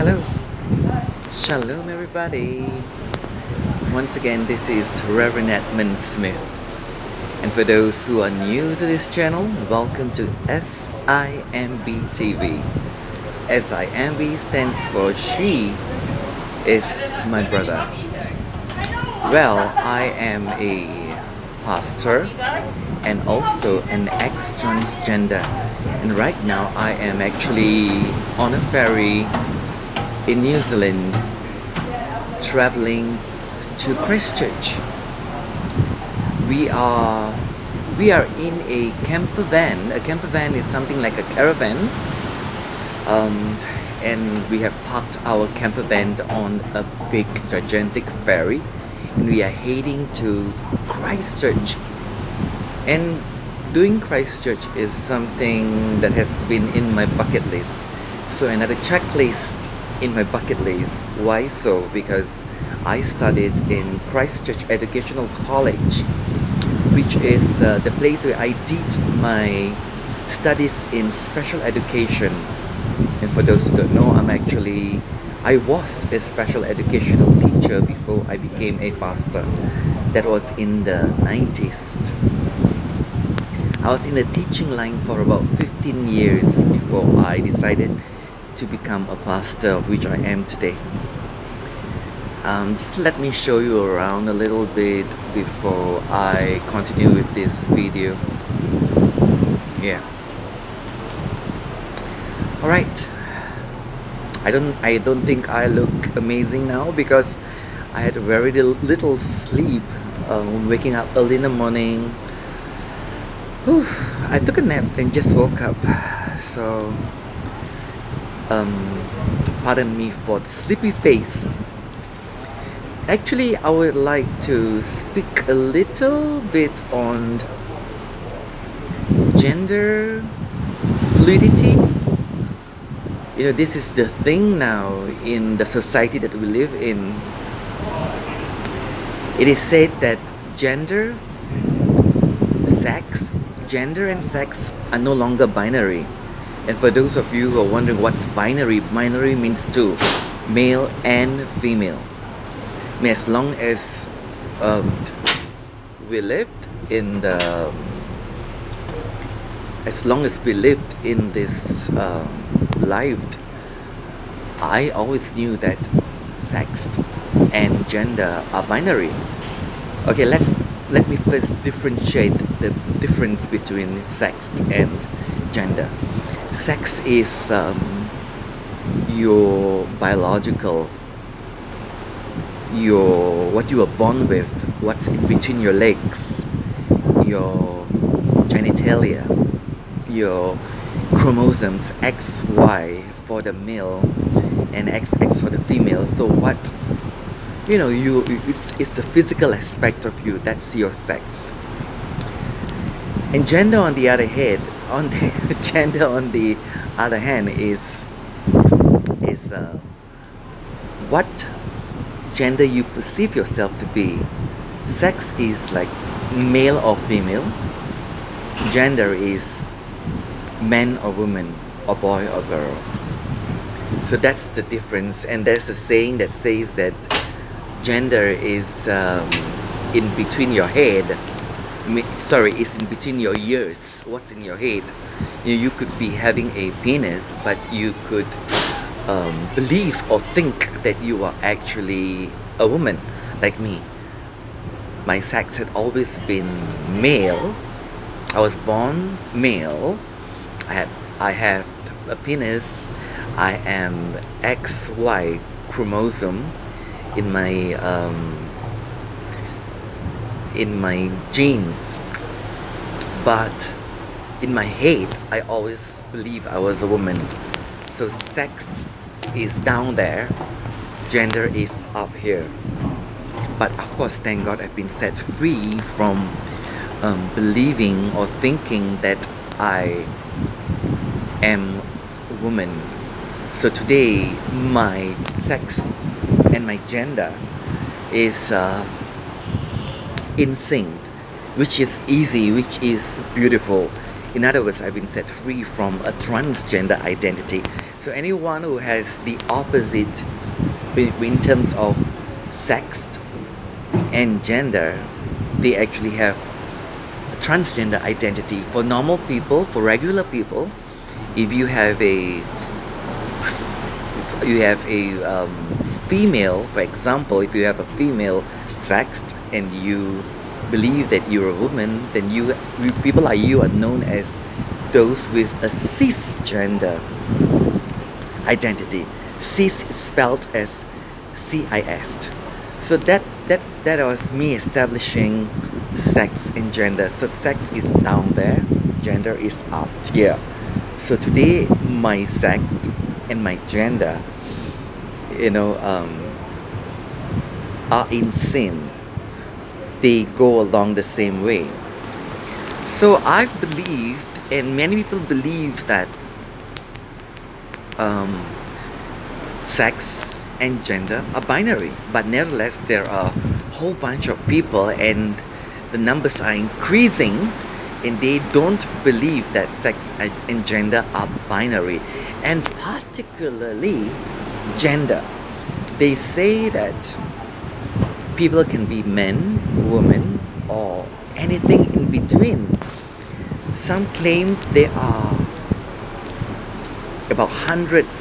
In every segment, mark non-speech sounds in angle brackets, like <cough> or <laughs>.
Hello. Shalom, everybody. Once again, this is Reverend Edmund Smith. And for those who are new to this channel, welcome to SIMB TV. SIMB stands for She is My Brother. Well, I am a pastor and also an ex-transgender. And right now I am actually on a ferry in New Zealand traveling to Christchurch. We are we are in a camper van. A camper van is something like a caravan. Um, and we have parked our camper van on a big gigantic ferry and we are heading to Christchurch and doing Christchurch is something that has been in my bucket list so another checklist in my bucket list. Why so? Because I studied in Christchurch Educational College which is uh, the place where I did my studies in special education. And for those who don't know I'm actually I was a special educational teacher before I became a pastor. That was in the 90s I was in the teaching line for about 15 years before I decided to become a pastor of which I am today. Um, just let me show you around a little bit before I continue with this video. Yeah. Alright. I don't I don't think I look amazing now because I had very little sleep um, waking up early in the morning Whew, I took a nap and just woke up so um, pardon me for the sleepy face. Actually I would like to speak a little bit on gender fluidity. You know this is the thing now in the society that we live in. It is said that gender sex gender and sex are no longer binary. And for those of you who are wondering what's binary, binary means two, male and female. I mean, as long as um, we lived in the, as long as we lived in this um, life, I always knew that sex and gender are binary. Okay, let's let me first differentiate the difference between sex and gender. Sex is um, your biological, your what you are born with, what's in between your legs, your genitalia, your chromosomes X, Y for the male and XX for the female. So what you know you it's, it's the physical aspect of you that's your sex and gender on the other hand on the <laughs> gender on the other hand is is uh, what gender you perceive yourself to be. Sex is like male or female. Gender is man or woman or boy or girl. So that's the difference and there's a saying that says that gender is um, in between your head sorry it's in between your ears. What's in your head? You, you could be having a penis but you could um, believe or think that you are actually a woman like me. My sex had always been male. I was born male. I had I have a penis. I am XY chromosome in my um, in my genes. But in my head I always believe I was a woman. So sex is down there gender is up here. But of course thank God I've been set free from um, believing or thinking that I am a woman. So today my sex and my gender is uh, in sync which is easy which is beautiful in other words I've been set free from a transgender identity So anyone who has the opposite in terms of sex and gender, they actually have a transgender identity. For normal people, for regular people, if you have a you have a um, female, for example, if you have a female sex and you believe that you're a woman, then you people like you are known as those with a cisgender identity. Cis is spelled as C-I-S. So that that that was me establishing sex and gender. So sex is down there, gender is up here. So today my sex and my gender, you know, um, are in sync. They go along the same way. So I've believed, and many people believe that um, sex and gender are binary, but nevertheless there are a whole bunch of people and the numbers are increasing and they don't believe that sex and gender are binary and particularly gender they say that people can be men women or anything in between some claim there are about hundreds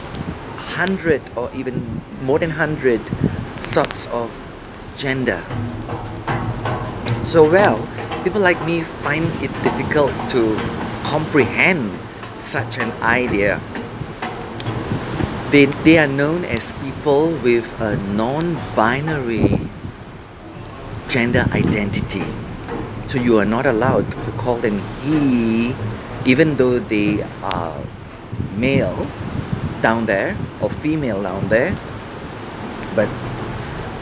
hundred or even more than hundred sorts of gender so well, people like me find it difficult to comprehend such an idea. They, they are known as people with a non-binary gender identity. So you are not allowed to call them he, even though they are male down there or female down there. But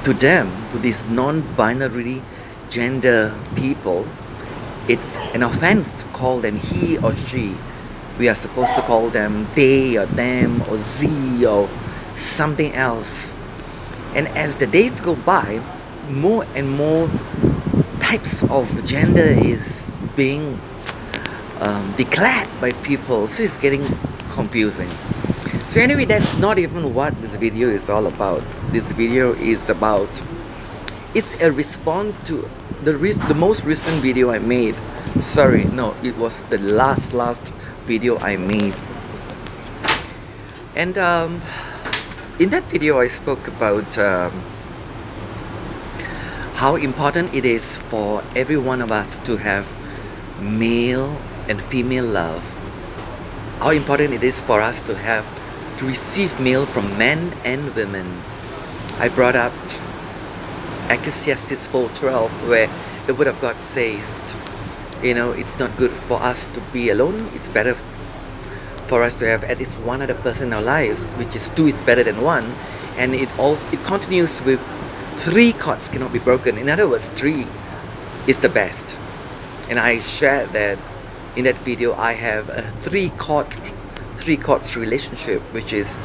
to them, to these non-binary gender people, it's an offense to call them he or she. We are supposed to call them they or them or z or something else. And as the days go by, more and more types of gender is being um, declared by people, so it's getting confusing. So anyway, that's not even what this video is all about. This video is about it's a response to the the most recent video I made sorry no it was the last last video I made and um, in that video I spoke about um, how important it is for every one of us to have male and female love how important it is for us to have to receive male from men and women I brought up Ecclesiastes 4.12 where the word of God says, you know, it's not good for us to be alone. It's better for us to have at least one other person in our lives, which is two is better than one. And it all it continues with three cords cannot be broken. In other words, three is the best. And I shared that in that video I have a three cord three cords relationship, which is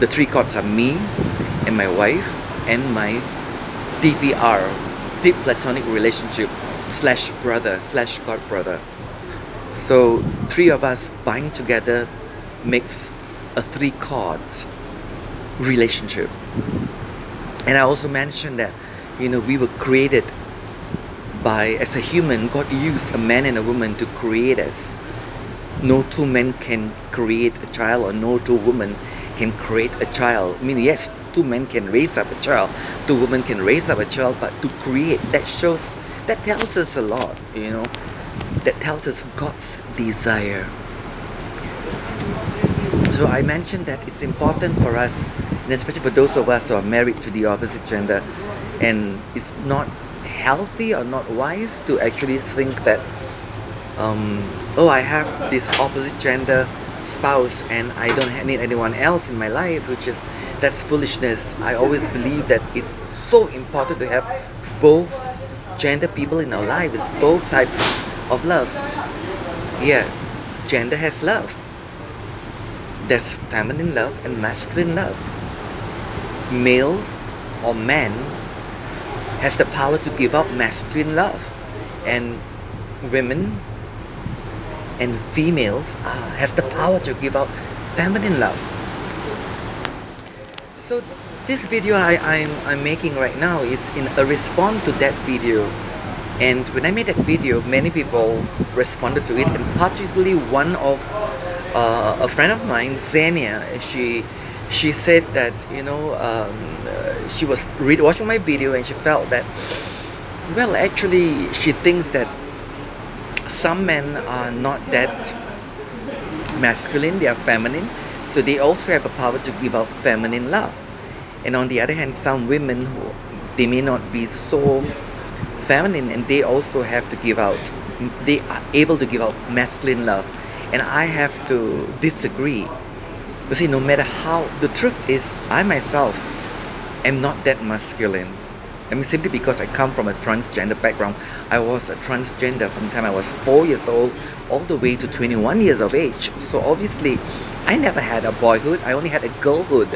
the three cords are me and my wife and my DPR, deep platonic relationship slash brother slash god brother. So three of us bind together makes a three cords relationship. And I also mentioned that you know we were created by as a human God used a man and a woman to create us. No two men can create a child or no two women can create a child. I mean yes two men can raise up a child, two women can raise up a child, but to create, that shows, that tells us a lot, you know, that tells us God's desire. So I mentioned that it's important for us, and especially for those of us who are married to the opposite gender, and it's not healthy or not wise to actually think that, um, oh, I have this opposite gender spouse and I don't need anyone else in my life, which is that's foolishness. I always believe that it's so important to have both gender people in our lives, both types of love. Yeah, gender has love. There's feminine love and masculine love. Males or men has the power to give out masculine love. And women and females uh, has the power to give out feminine love. So this video I, I'm, I'm making right now is in a response to that video. And when I made that video, many people responded to it, and particularly one of uh, a friend of mine, Xenia, she she said that you know um, uh, she was read, watching my video and she felt that well actually she thinks that some men are not that masculine, they are feminine, so they also have the power to give out feminine love. And on the other hand, some women who they may not be so feminine and they also have to give out they are able to give out masculine love. And I have to disagree. You see, no matter how the truth is I myself am not that masculine. I mean, simply because I come from a transgender background. I was a transgender from the time I was four years old all the way to 21 years of age. So obviously, I never had a boyhood. I only had a girlhood.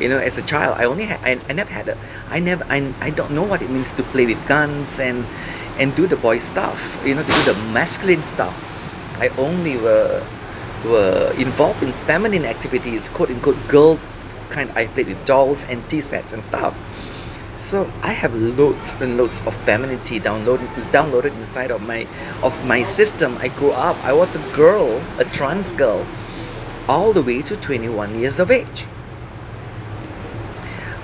You know, as a child, I only had, I, I never had a, I never, I, I don't know what it means to play with guns and, and do the boy stuff, you know, to do the masculine stuff. I only were, were involved in feminine activities, quote unquote, girl kind. I played with dolls and tea sets and stuff. So I have loads and loads of femininity downloaded downloaded inside of my of my system. I grew up. I was a girl, a trans girl, all the way to 21 years of age.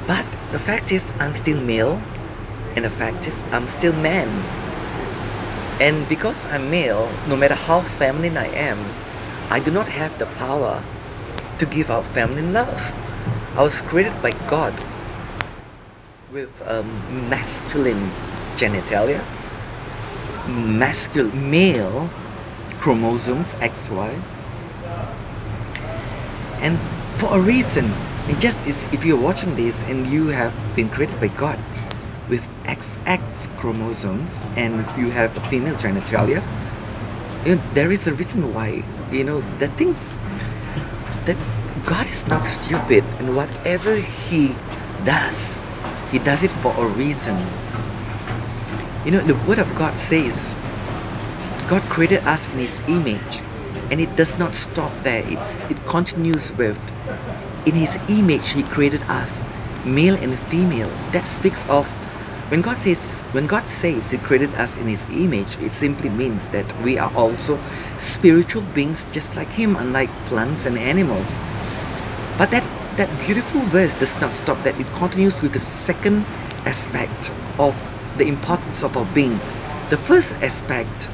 But the fact is, I'm still male, and the fact is, I'm still man. And because I'm male, no matter how feminine I am, I do not have the power to give out feminine love. I was created by God with um, masculine genitalia, masculine male chromosomes XY, and for a reason. It just is if you're watching this and you have been created by God with XX chromosomes and you have a female genitalia, you know, there is a reason why you know the things that God is not stupid and whatever He does he does it for a reason. You know, the Word of God says, God created us in His image, and it does not stop there. It's, it continues with, in His image He created us, male and female. That speaks of when God says when God says He created us in His image, it simply means that we are also spiritual beings just like Him, unlike plants and animals. But that that beautiful verse does not stop that. It continues with the second aspect of the importance of our being. The first aspect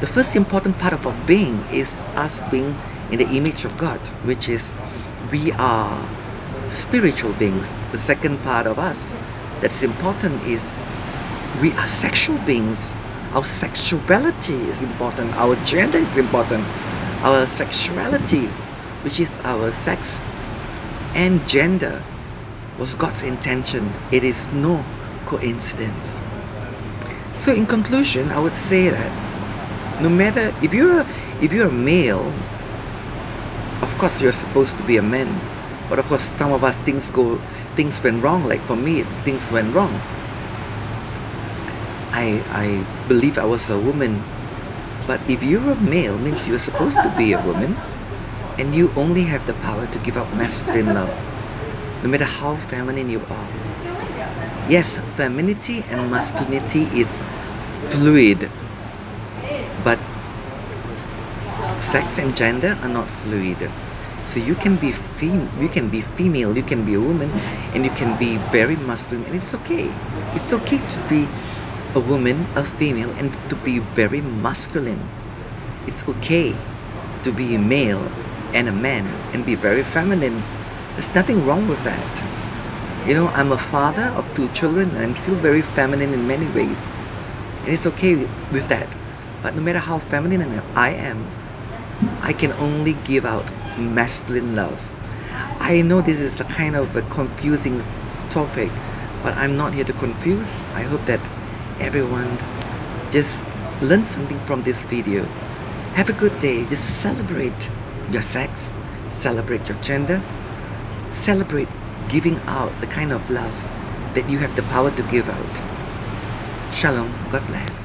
the first important part of our being is us being in the image of god which is we are spiritual beings the second part of us that's important is we are sexual beings our sexuality is important our gender is important our sexuality which is our sex and gender was God's intention. It is no coincidence. So in conclusion, I would say that no matter if you're a, if you're a male, of course you're supposed to be a man. But of course some of us things go things went wrong. Like for me things went wrong. I I believe I was a woman. But if you're a male means you're supposed to be a woman and you only have the power to give out masculine love, no matter how feminine you are. Yes, femininity and masculinity is fluid, but sex and gender are not fluid. So you can be fem- you can be female, you can be a woman, and you can be very masculine, and it's okay. It's okay to be a woman, a female, and to be very masculine. It's okay to be a male and a man and be very feminine. There's nothing wrong with that. You know, I'm a father of two children and I'm still very feminine in many ways. And it's okay with that. But no matter how feminine I am, I can only give out masculine love. I know this is a kind of a confusing topic, but I'm not here to confuse. I hope that everyone just learn something from this video. Have a good day. Just celebrate your sex, celebrate your gender, celebrate giving out the kind of love that you have the power to give out. Shalom, God bless.